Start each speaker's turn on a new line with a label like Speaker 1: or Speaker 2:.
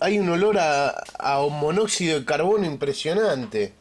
Speaker 1: hay un olor a, monóxido de carbono impresionante.